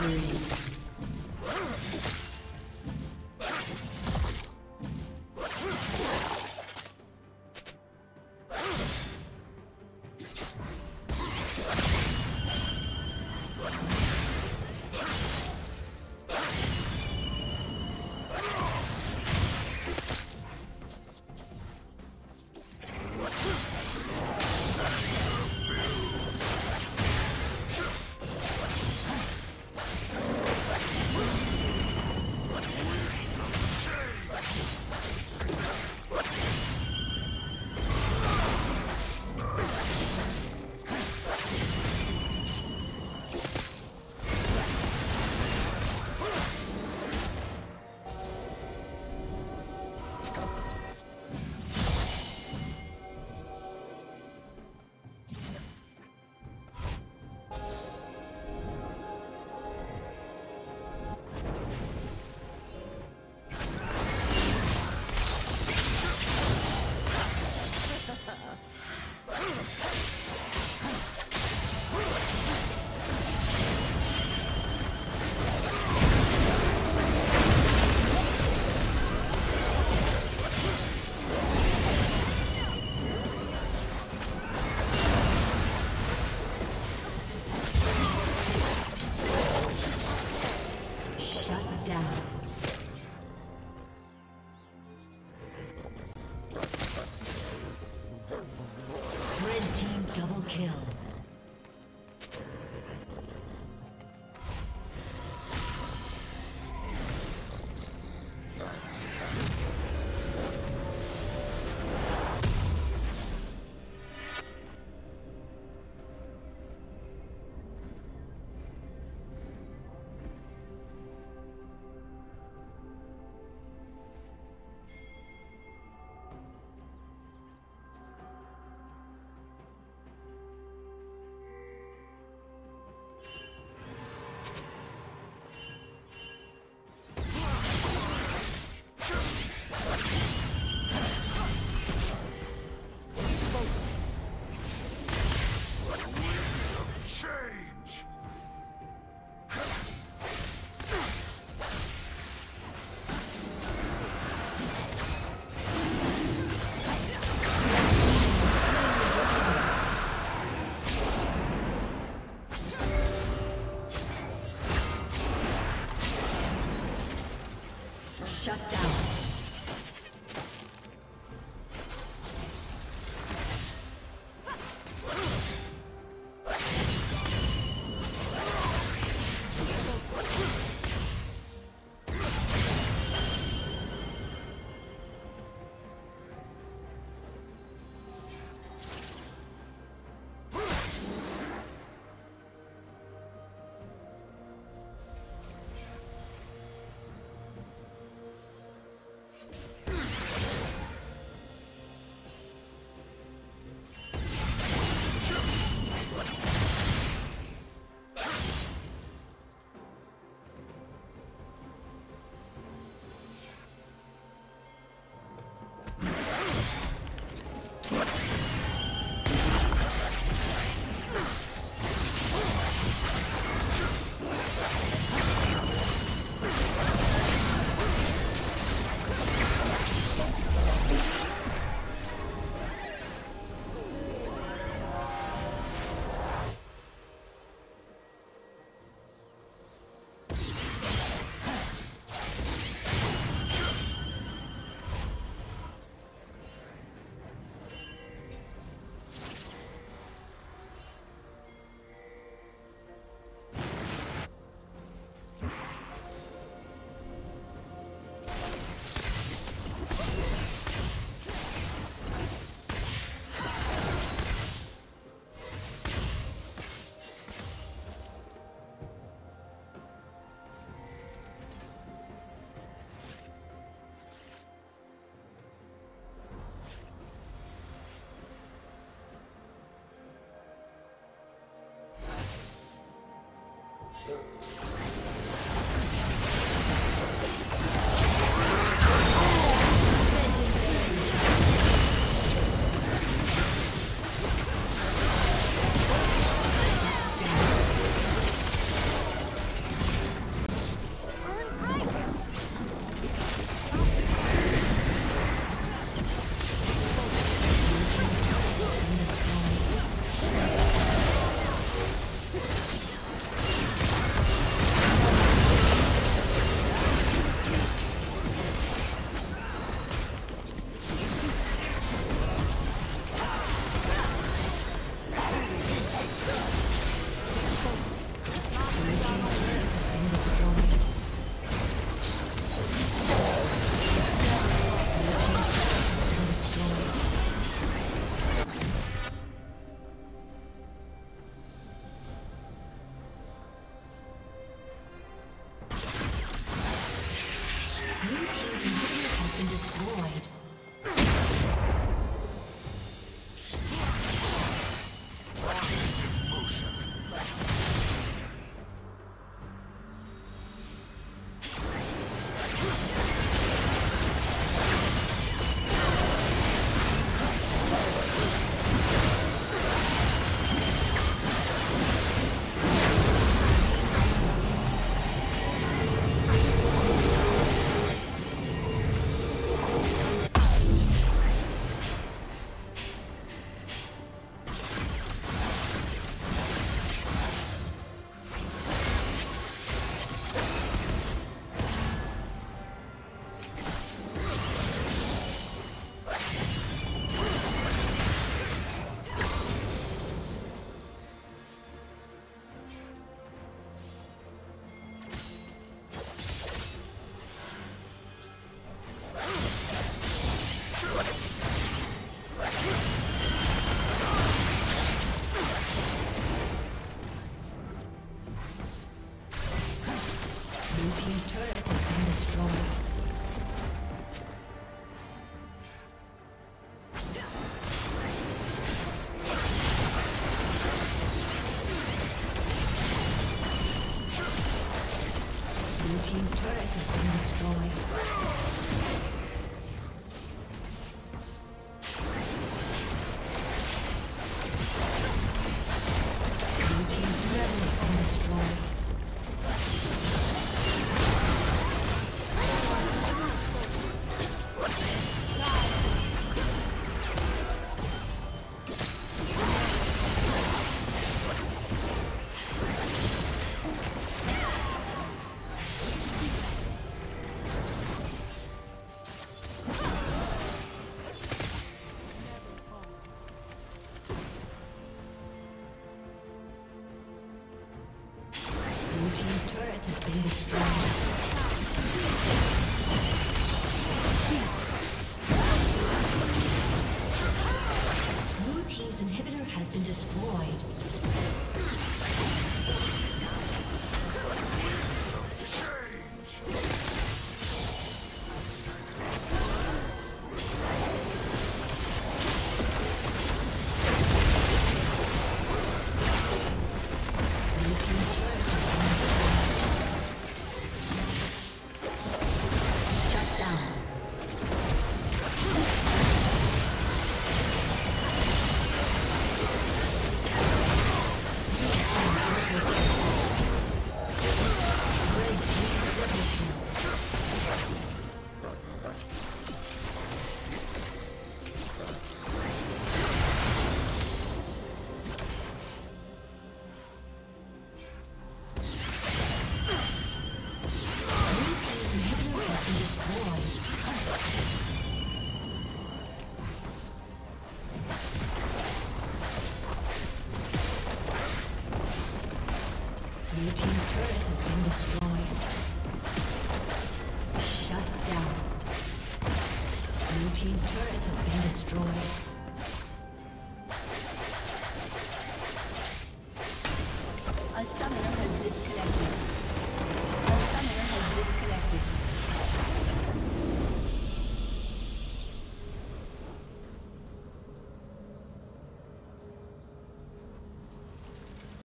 spree. Yeah.